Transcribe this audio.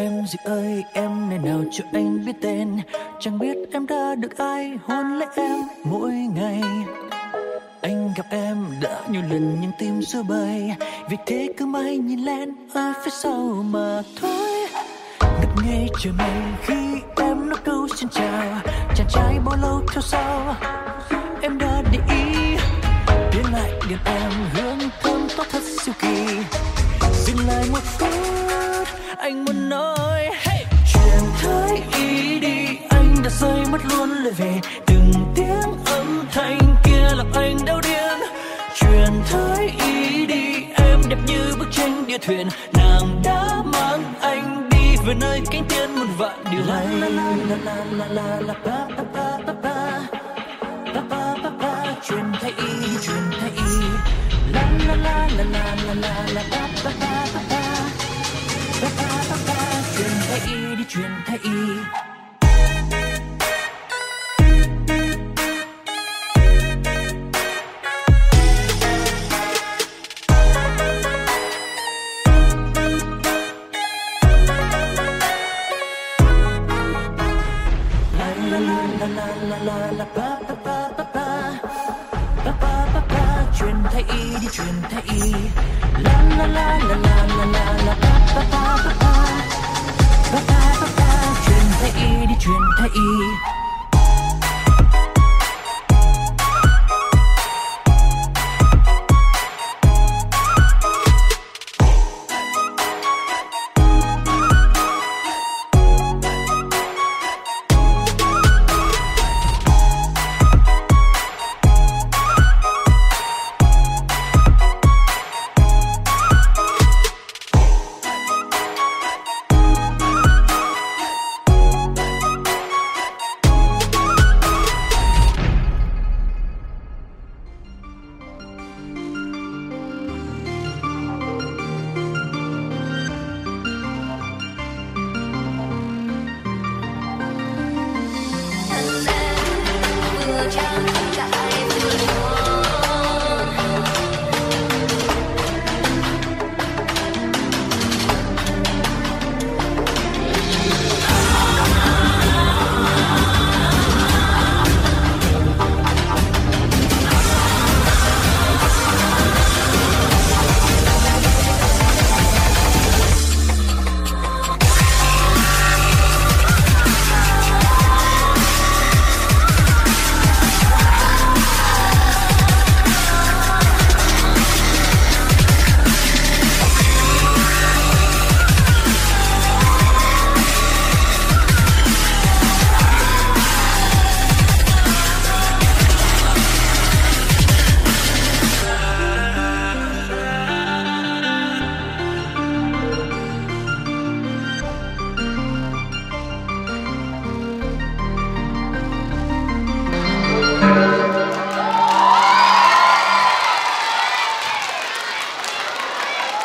Em gì ơi, em này nào cho anh biết tên? Chẳng biết em đã được ai hôn lấy em mỗi ngày. Anh gặp em đã nhiều lần nhưng tim xưa bời Vì thế cứ mãi nhìn lên ở phía sau mà thôi. Ngất ngây chờ mây khi em nói câu xin chào. Chàng trai bao lâu theo sau? Em đã để ý. Tiến lại gần em hương thơm tốt thật siêu kỳ. Dừng lại một phút anh muốn nói hey! Chuyện thấy ý đi anh đã rơi mất luôn lời về Từng tiếng âm thanh kia làm anh đau điên Chuyện thấy ý đi em đẹp như bức tranh địa thuyền Nàng đã mang anh đi về nơi cánh tiên một vạn điều hay la la la la la la la ba ba ba ba ba ba ba ba ba chuyện thấy ý chuyện thấy ý la la la la la la la la ba ba ba truyền thay truyền thay y đi truyền thay y la la la la la la la